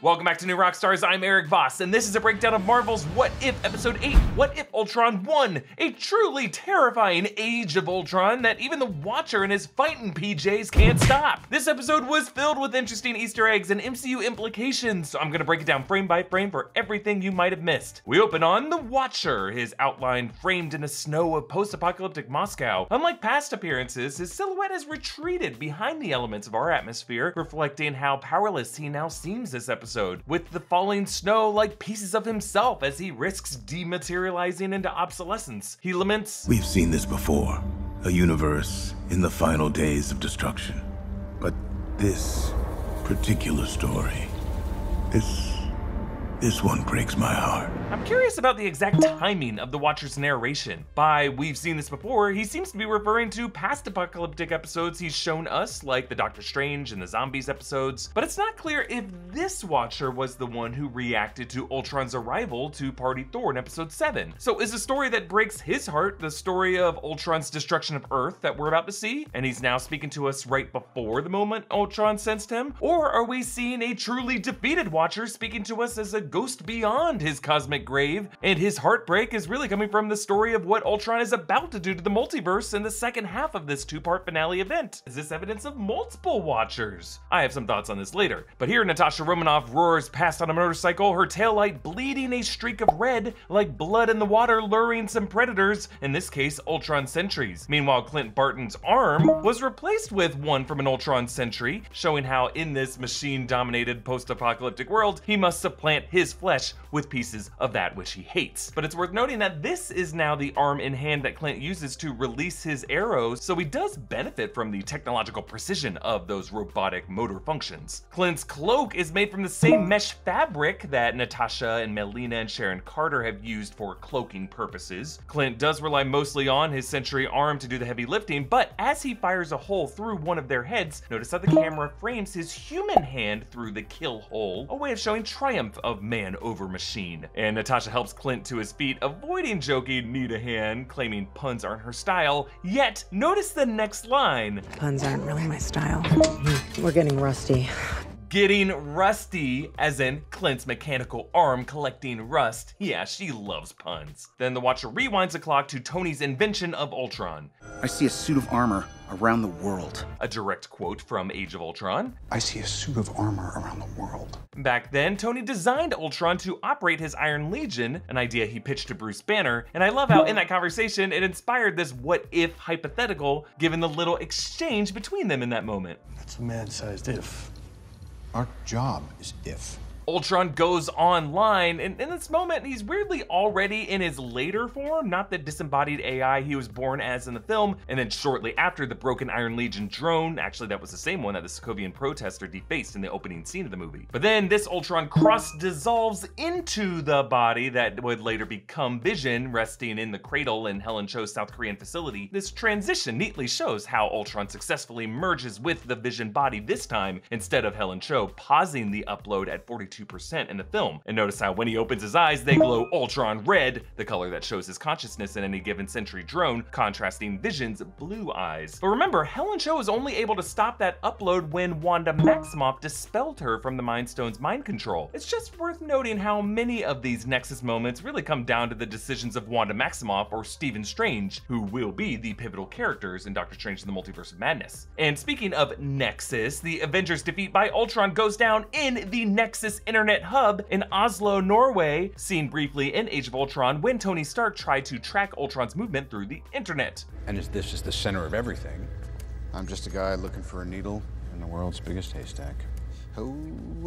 Welcome back to New Rockstars. I'm Erik Voss, and this is a breakdown of Marvel's What If Episode 8 What If Ultron Won? A truly terrifying Age of Ultron that even the Watcher and his fighting PJs can't stop. This episode was filled with interesting Easter eggs and MCU implications, so I'm gonna break it down frame by frame for everything you might have missed. We open on the Watcher, his outline framed in the snow of post apocalyptic Moscow. Unlike past appearances, his silhouette has retreated behind the elements of our atmosphere, reflecting how powerless he now seems this episode episode, with the falling snow like pieces of himself as he risks dematerializing into obsolescence. He laments, We've seen this before. A universe in the final days of destruction. But this particular story, this this one breaks my heart. I'm curious about the exact timing of the Watcher's narration. By we've seen this before, he seems to be referring to past apocalyptic episodes he's shown us, like the Doctor Strange and the Zombies episodes, but it's not clear if this Watcher was the one who reacted to Ultron's arrival to Party Thor in episode 7. So is the story that breaks his heart the story of Ultron's destruction of Earth that we're about to see, and he's now speaking to us right before the moment Ultron sensed him? Or are we seeing a truly defeated Watcher speaking to us as a ghost beyond his cosmic grave, and his heartbreak is really coming from the story of what Ultron is about to do to the multiverse in the second half of this two-part finale event. Is this evidence of multiple Watchers? I have some thoughts on this later, but here Natasha Romanoff roars past on a motorcycle, her taillight bleeding a streak of red like blood in the water luring some predators, in this case Ultron sentries. Meanwhile, Clint Barton's arm was replaced with one from an Ultron sentry, showing how in this machine-dominated post-apocalyptic world, he must supplant his flesh with pieces of that which he hates. But it's worth noting that this is now the arm in hand that Clint uses to release his arrows, so he does benefit from the technological precision of those robotic motor functions. Clint's cloak is made from the same mesh fabric that Natasha and Melina and Sharon Carter have used for cloaking purposes. Clint does rely mostly on his Sentry arm to do the heavy lifting, but as he fires a hole through one of their heads, notice how the camera frames his human hand through the kill hole, a way of showing triumph of man over machine. And Natasha helps Clint to his feet, avoiding joking need a hand, claiming puns aren't her style. Yet, notice the next line. Puns aren't really my style. Hmm. We're getting rusty. Getting rusty, as in Clint's mechanical arm collecting rust. Yeah, she loves puns. Then the Watcher rewinds the clock to Tony's invention of Ultron. I see a suit of armor around the world. A direct quote from Age of Ultron. I see a suit of armor around the world. Back then, Tony designed Ultron to operate his Iron Legion, an idea he pitched to Bruce Banner, and I love how in that conversation it inspired this what if hypothetical, given the little exchange between them in that moment. That's a man-sized if. Our job is if. Ultron goes online, and in this moment, he's weirdly already in his later form, not the disembodied AI he was born as in the film, and then shortly after the broken Iron Legion drone, actually that was the same one that the Sokovian protester defaced in the opening scene of the movie. But then this Ultron cross dissolves into the body that would later become Vision, resting in the cradle in Helen Cho's South Korean facility. This transition neatly shows how Ultron successfully merges with the Vision body this time, instead of Helen Cho pausing the upload at 42 percent in the film. And notice how when he opens his eyes, they glow Ultron red, the color that shows his consciousness in any given Sentry drone, contrasting Vision's blue eyes. But remember, Helen Cho was only able to stop that upload when Wanda Maximoff dispelled her from the Mind Stone's mind control. It's just worth noting how many of these Nexus moments really come down to the decisions of Wanda Maximoff or Stephen Strange, who will be the pivotal characters in Doctor Strange in the Multiverse of Madness. And speaking of Nexus, the Avengers defeat by Ultron goes down in the Nexus internet hub in Oslo, Norway, seen briefly in Age of Ultron when Tony Stark tried to track Ultron's movement through the internet. And is this just the center of everything? I'm just a guy looking for a needle in the world's biggest haystack. Oh,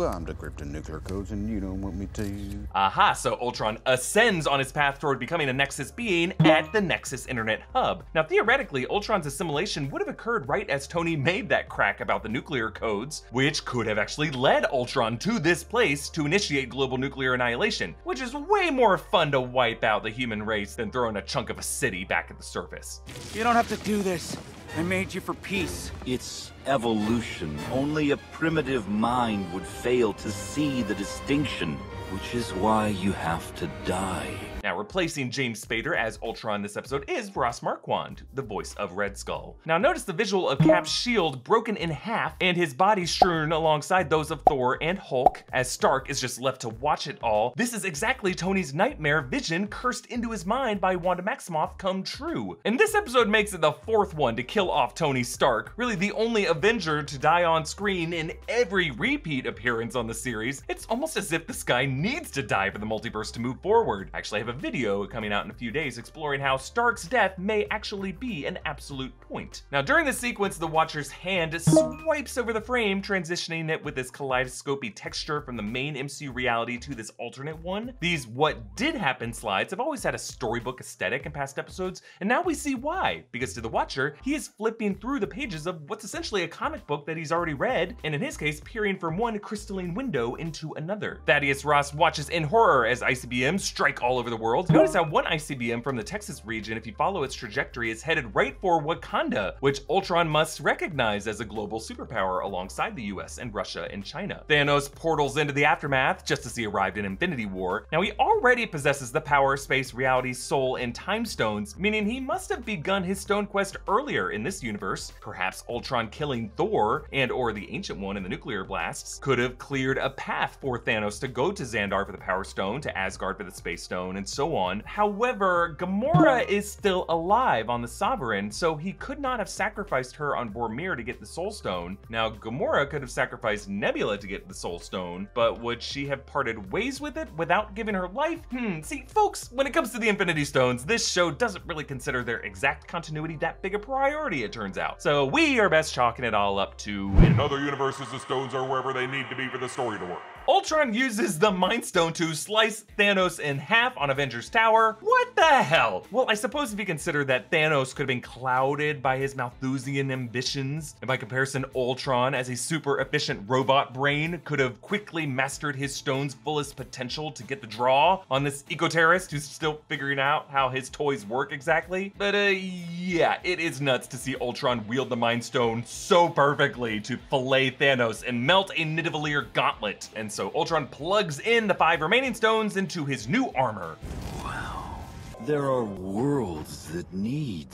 I'm decrypting nuclear codes and you don't want me to. Aha, so Ultron ascends on his path toward becoming a Nexus being at the Nexus Internet Hub. Now, theoretically, Ultron's assimilation would have occurred right as Tony made that crack about the nuclear codes, which could have actually led Ultron to this place to initiate global nuclear annihilation, which is way more fun to wipe out the human race than throwing a chunk of a city back at the surface. You don't have to do this. I made you for peace. It's evolution. Only a primitive mind would fail to see the distinction. which is why you have to die. Now, replacing James Spader as Ultron in this episode is Ross Marquand, the voice of Red Skull. Now, notice the visual of Cap's shield broken in half and his body strewn alongside those of Thor and Hulk, as Stark is just left to watch it all. This is exactly Tony's nightmare vision cursed into his mind by Wanda Maximoff come true. And this episode makes it the fourth one to kill off Tony Stark, really the only Avenger to die on screen in every repeat appearance on the series. It's almost as if this guy needs to die for the multiverse to move forward. Actually, I have a video coming out in a few days exploring how Stark's death may actually be an absolute point. Now, during the sequence, the Watcher's hand swipes over the frame, transitioning it with this kaleidoscopy texture from the main MCU reality to this alternate one. These what did happen slides have always had a storybook aesthetic in past episodes, and now we see why. Because to the Watcher, he is flipping through the pages of what's essentially a comic book that he's already read, and in his case, peering from one crystalline window into another. Thaddeus Ross watches in horror as ICBMs strike all over the world. Notice how one ICBM from the Texas region, if you follow its trajectory, is headed right for Wakanda, which Ultron must recognize as a global superpower alongside the US and Russia and China. Thanos portals into the aftermath just as he arrived in Infinity War. Now he already possesses the power, space, reality, soul, and time stones, meaning he must have begun his stone quest earlier in this universe. Perhaps Ultron killing Thor and or the Ancient One in the nuclear blasts could have cleared a path for Thanos to go to Xandar for the Power Stone, to Asgard for the Space Stone, and so on. However, Gamora is still alive on the Sovereign, so he could not have sacrificed her on Vormir to get the Soul Stone. Now, Gamora could have sacrificed Nebula to get the Soul Stone, but would she have parted ways with it without giving her life? Hmm, see, folks, when it comes to the Infinity Stones, this show doesn't really consider their exact continuity that big a priority, it turns out. So we are best chalking it all up to In other universes, the stones are wherever they need to be for the story to work. Ultron uses the Mind Stone to slice Thanos in half on Avengers Tower. What the hell? Well, I suppose if you consider that Thanos could have been clouded by his Malthusian ambitions, and by comparison, Ultron, as a super efficient robot brain, could have quickly mastered his stone's fullest potential to get the draw on this eco-terrorist who's still figuring out how his toys work exactly. But uh, yeah, it is nuts to see Ultron wield the Mind Stone so perfectly to fillet Thanos and melt a Nidavellir gauntlet. And so Ultron plugs in the five remaining stones into his new armor. Wow. There are worlds that need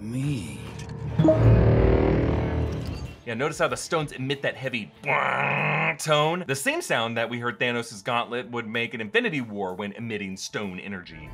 me. Yeah, notice how the stones emit that heavy tone? The same sound that we heard Thanos' gauntlet would make in Infinity War when emitting stone energy.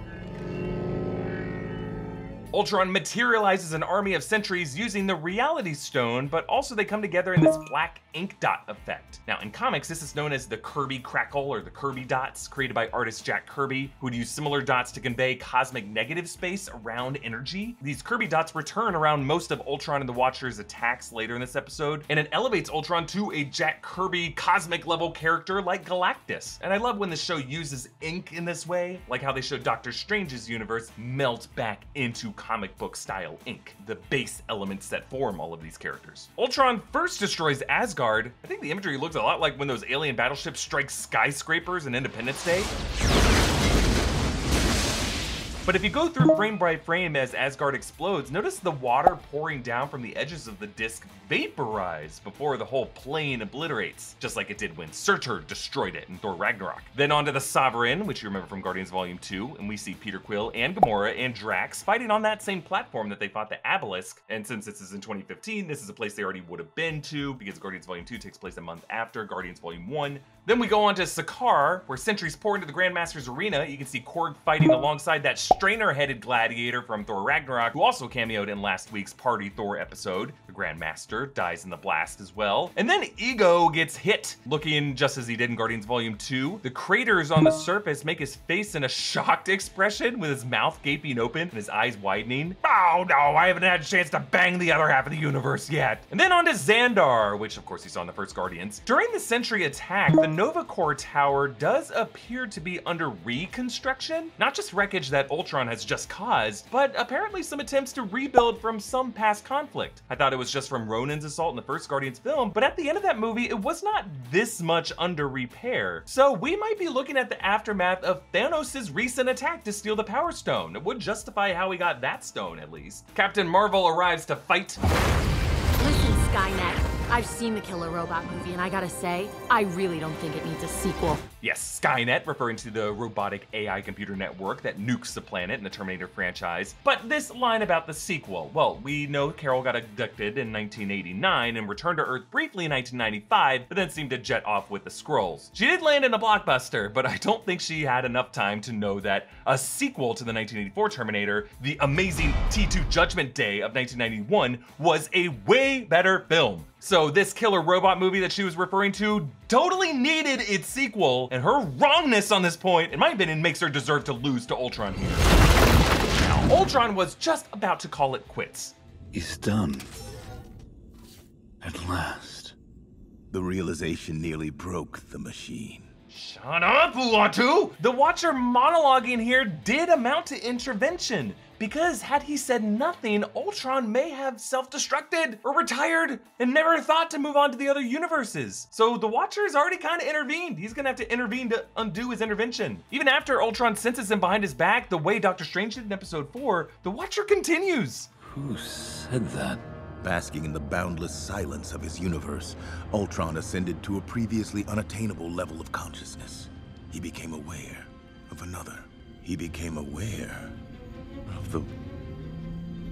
Ultron materializes an army of sentries using the Reality Stone, but also they come together in this black ink dot effect. Now, in comics, this is known as the Kirby Crackle or the Kirby dots, created by artist Jack Kirby, who would use similar dots to convey cosmic negative space around energy. These Kirby dots return around most of Ultron and the Watcher's attacks later in this episode, and it elevates Ultron to a Jack Kirby cosmic level character like Galactus. And I love when the show uses ink in this way, like how they show Doctor Strange's universe melt back into comic book style ink, the base elements that form all of these characters. Ultron first destroys Asgard. I think the imagery looks a lot like when those alien battleships strike skyscrapers in Independence Day. But if you go through frame by frame as Asgard explodes, notice the water pouring down from the edges of the disc vaporize before the whole plane obliterates, just like it did when Surtur destroyed it in Thor Ragnarok. Then onto the Sovereign, which you remember from Guardians Volume 2, and we see Peter Quill and Gamora and Drax fighting on that same platform that they fought the Obelisk. And since this is in 2015, this is a place they already would have been to because Guardians Volume 2 takes place a month after Guardians Volume 1. Then we go on to Sakaar, where sentries pour into the Grandmaster's arena. You can see Korg fighting alongside that strainer-headed gladiator from Thor Ragnarok, who also cameoed in last week's Party Thor episode. The Grandmaster dies in the blast as well. And then Ego gets hit, looking just as he did in Guardians Volume 2. The craters on the surface make his face in a shocked expression with his mouth gaping open and his eyes widening. Oh no, I haven't had a chance to bang the other half of the universe yet. And then on to Xandar, which of course you saw in the first Guardians. During the Sentry attack, the Nova Corps tower does appear to be under reconstruction. Not just wreckage that Ultron has just caused, but apparently some attempts to rebuild from some past conflict. I thought it was just from Ronan's assault in the first Guardians film, but at the end of that movie, it was not this much under repair. So we might be looking at the aftermath of Thanos' recent attack to steal the Power Stone. It would justify how he got that stone, at least. Captain Marvel arrives to fight Listen, Skynet. I've seen the Killer Robot movie, and I gotta say, I really don't think it needs a sequel. Yes, Skynet, referring to the robotic AI computer network that nukes the planet in the Terminator franchise. But this line about the sequel, well, we know Carol got abducted in 1989 and returned to Earth briefly in 1995, but then seemed to jet off with the Skrulls. She did land in a blockbuster, but I don't think she had enough time to know that a sequel to the 1984 Terminator, the amazing T2 Judgment Day of 1991, was a way better film. So this killer robot movie that she was referring to totally needed its sequel, and her wrongness on this point, in my opinion, makes her deserve to lose to Ultron here. Now, Ultron was just about to call it quits. It's done. At last. The realization nearly broke the machine. Shut up, Uatu! The Watcher monologuing here did amount to intervention, because had he said nothing, Ultron may have self-destructed or retired and never thought to move on to the other universes. So the Watcher has already kind of intervened. He's gonna have to intervene to undo his intervention. Even after Ultron senses him behind his back, the way Doctor Strange did in episode 4, the Watcher continues. Who said that? Basking in the boundless silence of his universe, Ultron ascended to a previously unattainable level of consciousness. He became aware of another. He became aware of the...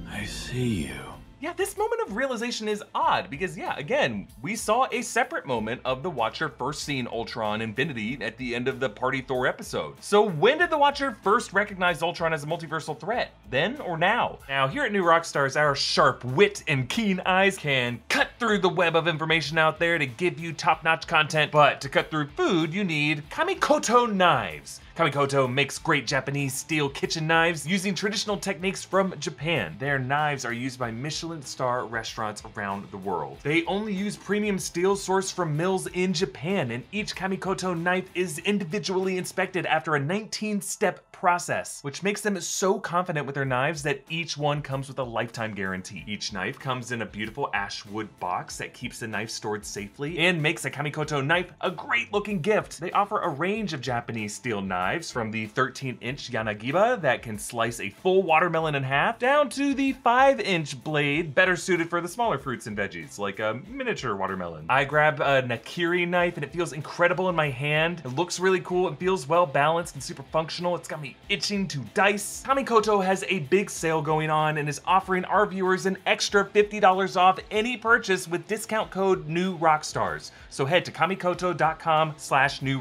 I see you. Yeah, this moment of realization is odd because, yeah, again, we saw a separate moment of the Watcher first seeing Ultron Infinity at the end of the Party Thor episode. So when did the Watcher first recognize Ultron as a multiversal threat? Then or now? Now, here at New Rockstars, our sharp wit and keen eyes can cut through the web of information out there to give you top-notch content, but to cut through food, you need Kamikoto knives. Kamikoto makes great Japanese steel kitchen knives using traditional techniques from Japan. Their knives are used by Michelin star restaurants around the world. They only use premium steel sourced from mills in Japan, and each Kamikoto knife is individually inspected after a 19-step process, which makes them so confident with their knives that each one comes with a lifetime guarantee. Each knife comes in a beautiful ash wood box that keeps the knife stored safely and makes a Kamikoto knife a great looking gift. They offer a range of Japanese steel knives from the 13 inch Yanagiba that can slice a full watermelon in half down to the 5 inch blade better suited for the smaller fruits and veggies like a miniature watermelon. I grab a Nakiri knife and it feels incredible in my hand. It looks really cool and feels well balanced and super functional. It's got me itching to dice. Kamikoto has a big sale going on and is offering our viewers an extra $50 off any purchase with discount code New Rockstars. So head to kamikoto.com slash New.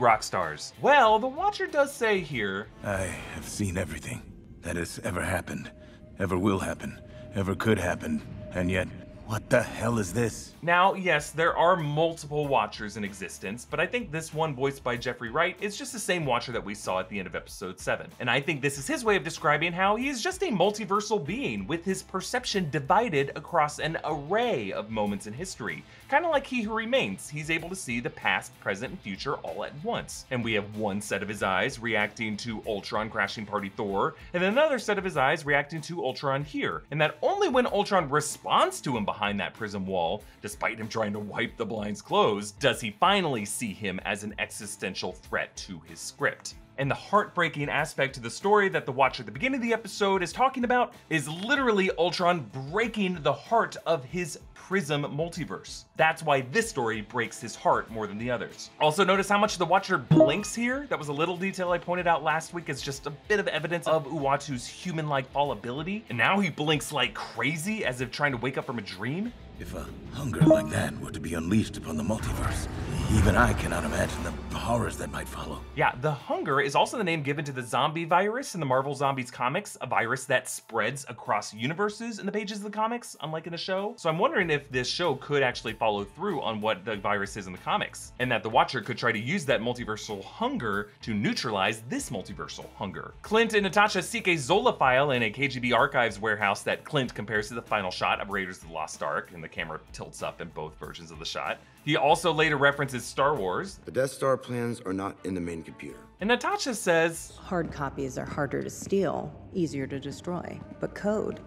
Well, the Watcher does say here, I have seen everything that has ever happened, ever will happen, ever could happen, and yet, what the hell is this? Now, yes, there are multiple Watchers in existence, but I think this one voiced by Jeffrey Wright is just the same Watcher that we saw at the end of episode 7. And I think this is his way of describing how he is just a multiversal being with his perception divided across an array of moments in history. Kind of like He Who Remains, he's able to see the past, present, and future all at once. And we have one set of his eyes reacting to Ultron crashing Party Thor, and another set of his eyes reacting to Ultron here. And that only when Ultron responds to him behind that prism wall, despite him trying to wipe the blinds closed, does he finally see him as an existential threat to his script. And the heartbreaking aspect to the story that the Watcher at the beginning of the episode is talking about is literally Ultron breaking the heart of his Prism multiverse. That's why this story breaks his heart more than the others. Also notice how much the Watcher blinks here? That was a little detail I pointed out last week as just a bit of evidence of Uatu's human-like fallibility. And now he blinks like crazy as if trying to wake up from a dream. If a hunger like that were to be unleashed upon the multiverse, even I cannot imagine the horrors that might follow. Yeah, the hunger is also the name given to the zombie virus in the Marvel Zombies comics, a virus that spreads across universes in the pages of the comics, unlike in the show. So I'm wondering if this show could actually follow through on what the virus is in the comics, and that the Watcher could try to use that multiversal hunger to neutralize this multiversal hunger. Clint and Natasha seek a Zola file in a KGB archives warehouse that Clint compares to the final shot of Raiders of the Lost Ark, in the camera tilts up in both versions of the shot. He also later references Star Wars. The Death Star plans are not in the main computer. And Natasha says, Hard copies are harder to steal, easier to destroy. But code,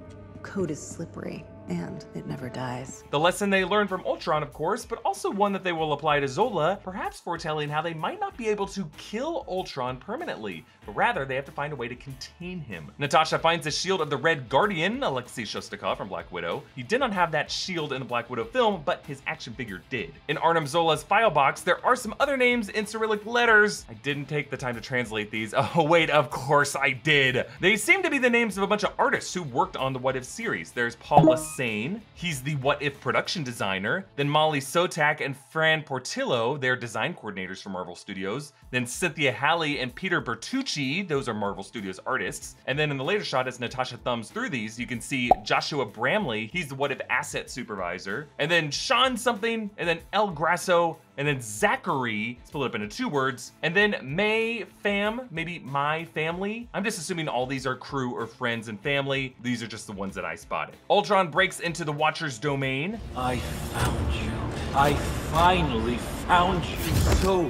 code is slippery. And it never dies. The lesson they learned from Ultron, of course, but also one that they will apply to Zola, perhaps foretelling how they might not be able to kill Ultron permanently, but rather they have to find a way to contain him. Natasha finds the shield of the Red Guardian, Alexei Shostakov from Black Widow. He did not have that shield in the Black Widow film, but his action figure did. In Arnim Zola's file box, there are some other names in Cyrillic letters. I didn't take the time to translate these. Oh wait, of course I did. They seem to be the names of a bunch of artists who worked on the What If series. There's Paula He's the What If production designer. Then Molly Sotak and Fran Portillo, they're design coordinators for Marvel Studios. Then Cynthia Halley and Peter Bertucci, those are Marvel Studios artists. And then in the later shot, as Natasha thumbs through these, you can see Joshua Bramley, he's the What If asset supervisor. And then Sean something, and then El Grasso, and then Zachary, split up into two words, and then May Fam, maybe my family. I'm just assuming all these are crew or friends and family. These are just the ones that I spotted. Ultron breaks into the Watcher's domain. I found you. I finally found you. So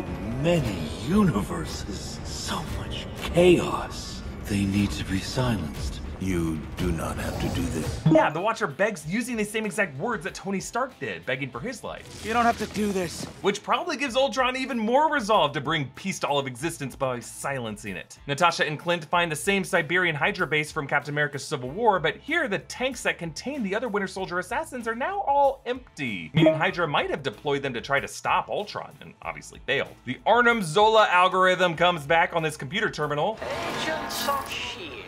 many universes, so much chaos. They need to be silenced. You do not have to do this. Yeah, the Watcher begs using the same exact words that Tony Stark did, begging for his life. You don't have to do this. Which probably gives Ultron even more resolve to bring peace to all of existence by silencing it. Natasha and Clint find the same Siberian Hydra base from Captain America's Civil War, but here the tanks that contain the other Winter Soldier assassins are now all empty, meaning Hydra might have deployed them to try to stop Ultron, and obviously failed. The Arnim Zola algorithm comes back on this computer terminal. Agents of S.H.I.E.L.D.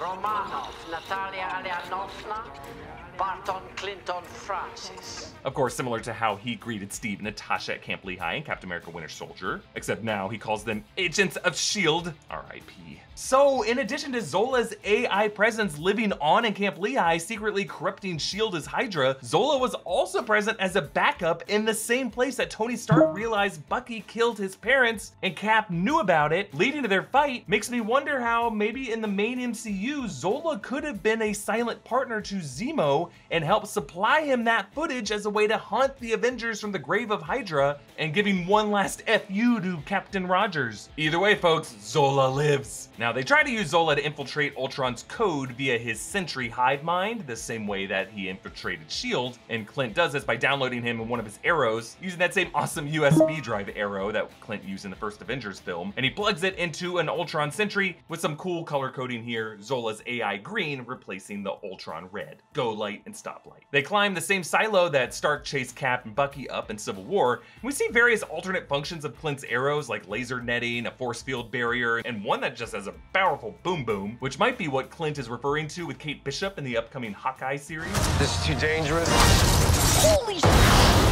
Romanov, Natalia Alyanovna, Barton Clinton Francis. Of course, similar to how he greeted Steve and Natasha at Camp Lehigh in Captain America Winter Soldier, except now he calls them Agents of S.H.I.E.L.D. R.I.P. So, in addition to Zola's AI presence living on in Camp Lehigh, secretly corrupting S.H.I.E.L.D. as Hydra, Zola was also present as a backup in the same place that Tony Stark realized Bucky killed his parents, and Cap knew about it, leading to their fight. Makes me wonder how maybe in the main MCU, Zola could have been a silent partner to Zemo and helped supply him that footage as a way to hunt the Avengers from the grave of Hydra and giving one last FU to Captain Rogers. Either way, folks, Zola lives. Now, they try to use Zola to infiltrate Ultron's code via his Sentry hive mind, the same way that he infiltrated S.H.I.E.L.D., and Clint does this by downloading him in one of his arrows, using that same awesome USB drive arrow that Clint used in the first Avengers film, and he plugs it into an Ultron Sentry with some cool color coding here, Zola's AI green replacing the Ultron red. Go light and Stoplight. They climb the same silo that Stark chased Cap and Bucky up in Civil War, and we see various alternate functions of Clint's arrows like laser netting, a force field barrier, and one that just has a powerful boom boom, which might be what Clint is referring to with Kate Bishop in the upcoming Hawkeye series. This is too dangerous. Holy sh!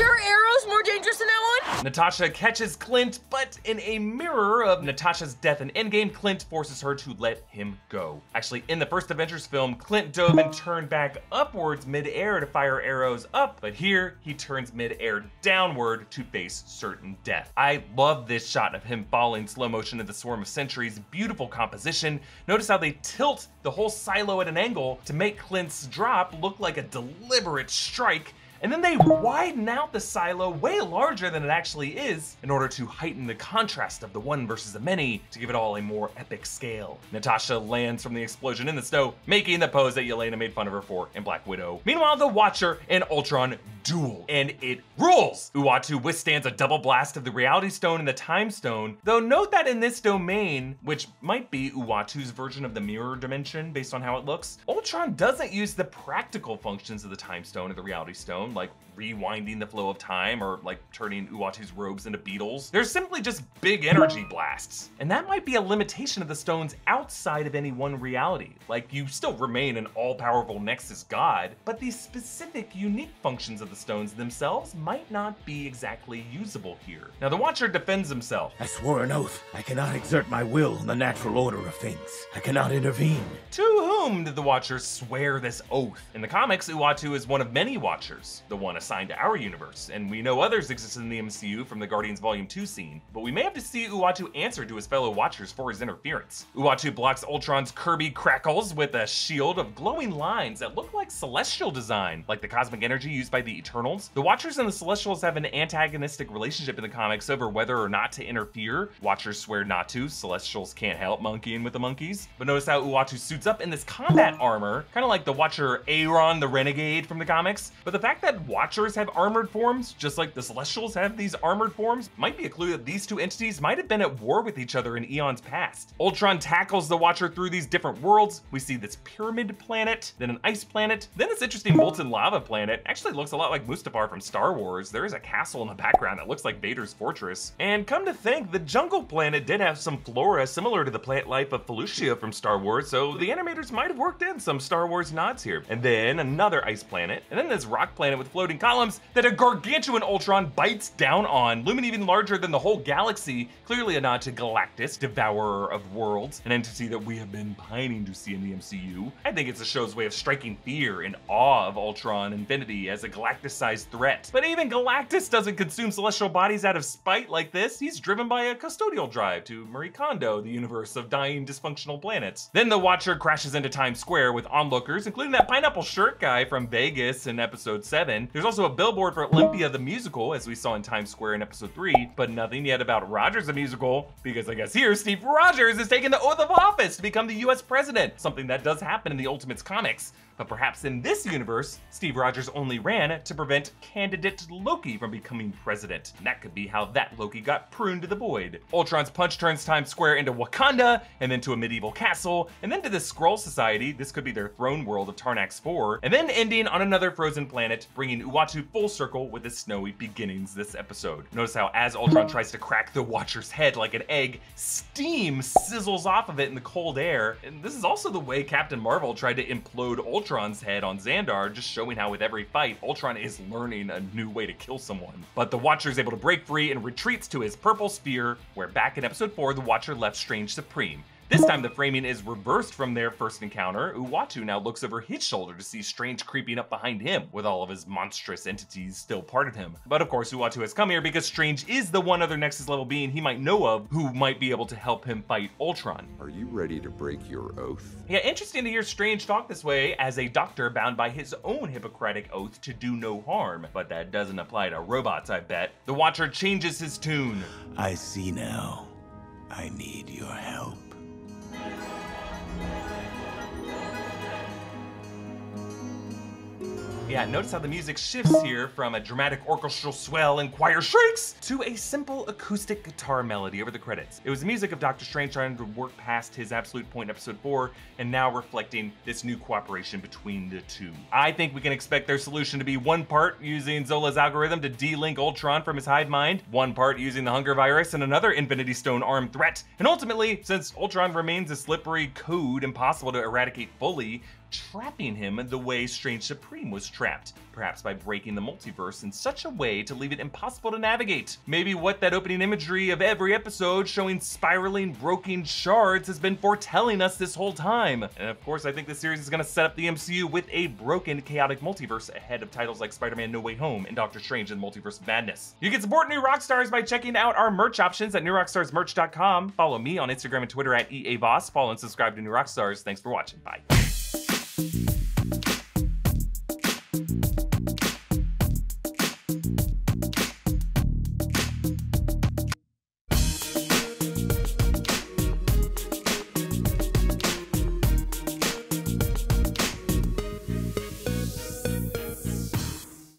There arrows more dangerous than that one? Natasha catches Clint, but in a mirror of Natasha's death in Endgame, Clint forces her to let him go. Actually, in the first Avengers film, Clint dove and turned back upwards mid-air to fire arrows up, but here he turns mid-air downward to face certain death. I love this shot of him falling slow motion into the swarm of Sentries, Beautiful composition. Notice how they tilt the whole silo at an angle to make Clint's drop look like a deliberate strike and then they widen out the silo way larger than it actually is in order to heighten the contrast of the one versus the many to give it all a more epic scale. Natasha lands from the explosion in the snow, making the pose that Yelena made fun of her for in Black Widow. Meanwhile, the Watcher and Ultron duel, and it rules! Uatu withstands a double blast of the Reality Stone and the Time Stone, though note that in this domain, which might be Uatu's version of the Mirror Dimension based on how it looks, Ultron doesn't use the practical functions of the Time Stone or the Reality Stone, like rewinding the flow of time or like turning Uatu's robes into beetles. They're simply just big energy blasts. And that might be a limitation of the stones outside of any one reality. Like you still remain an all-powerful Nexus god, but the specific unique functions of the stones themselves might not be exactly usable here. Now the Watcher defends himself. I swore an oath. I cannot exert my will in the natural order of things. I cannot intervene. To did the Watchers swear this oath? In the comics, Uatu is one of many Watchers, the one assigned to our universe, and we know others exist in the MCU from the Guardians Volume 2 scene, but we may have to see Uatu answer to his fellow Watchers for his interference. Uatu blocks Ultron's Kirby crackles with a shield of glowing lines that look like celestial design, like the cosmic energy used by the Eternals. The Watchers and the Celestials have an antagonistic relationship in the comics over whether or not to interfere. Watchers swear not to, Celestials can't help monkeying with the monkeys. But notice how Uatu suits up in this combat armor, kind of like the Watcher Aron the Renegade from the comics. But the fact that Watchers have armored forms, just like the Celestials have these armored forms, might be a clue that these two entities might have been at war with each other in eons past. Ultron tackles the Watcher through these different worlds. We see this pyramid planet, then an ice planet, then this interesting molten lava planet. Actually looks a lot like Mustafar from Star Wars. There is a castle in the background that looks like Vader's fortress. And come to think, the jungle planet did have some flora similar to the plant life of Felucia from Star Wars, so the animators might have worked in some Star Wars nods here. And then another ice planet, and then this rock planet with floating columns that a gargantuan Ultron bites down on, looming even larger than the whole galaxy, clearly a nod to Galactus, devourer of worlds, an entity that we have been pining to see in the MCU. I think it's the show's way of striking fear and awe of Ultron Infinity as a Galactus-sized threat. But even Galactus doesn't consume celestial bodies out of spite like this. He's driven by a custodial drive to Marie Kondo, the universe of dying dysfunctional planets. Then the Watcher crashes into Times Square with onlookers, including that pineapple shirt guy from Vegas in episode 7. There's also a billboard for Olympia the musical, as we saw in Times Square in episode 3, but nothing yet about Rogers the musical, because I guess here Steve Rogers is taking the oath of office to become the US president, something that does happen in the Ultimates comics. But perhaps in this universe, Steve Rogers only ran to prevent candidate Loki from becoming president. And that could be how that Loki got pruned to the void. Ultron's punch turns Times Square into Wakanda, and then to a medieval castle, and then to the Skrull Society, this could be their throne world of Tarnax 4, and then ending on another frozen planet, bringing Uatu full circle with the snowy beginnings this episode. Notice how as Ultron hmm. tries to crack the Watcher's head like an egg, steam sizzles off of it in the cold air, and this is also the way Captain Marvel tried to implode Ultron Ultron's head on Xandar, just showing how with every fight, Ultron is learning a new way to kill someone. But the Watcher is able to break free and retreats to his purple sphere, where back in episode 4, the Watcher left Strange supreme. This time the framing is reversed from their first encounter. Uatu now looks over his shoulder to see Strange creeping up behind him, with all of his monstrous entities still part of him. But of course, Uatu has come here because Strange is the one other Nexus level being he might know of who might be able to help him fight Ultron. Are you ready to break your oath? Yeah, interesting to hear Strange talk this way as a doctor bound by his own Hippocratic oath to do no harm. But that doesn't apply to robots, I bet. The Watcher changes his tune. I see now. I need your help. Yeah, notice how the music shifts here from a dramatic orchestral swell and choir shrieks to a simple acoustic guitar melody over the credits. It was the music of Doctor Strange trying to work past his absolute point in episode 4 and now reflecting this new cooperation between the two. I think we can expect their solution to be one part using Zola's algorithm to de-link Ultron from his hive mind, one part using the Hunger Virus and another Infinity Stone arm threat, and ultimately, since Ultron remains a slippery code impossible to eradicate fully, trapping him the way Strange Supreme was trapped, perhaps by breaking the multiverse in such a way to leave it impossible to navigate. Maybe what that opening imagery of every episode showing spiraling, broken shards has been foretelling us this whole time. And of course, I think this series is going to set up the MCU with a broken, chaotic multiverse ahead of titles like Spider-Man No Way Home and Doctor Strange and Multiverse Madness. You can support New Rockstars by checking out our merch options at newrockstarsmerch.com. Follow me on Instagram and Twitter at EAVoss. Follow and subscribe to New Rockstars. Thanks for watching. Bye.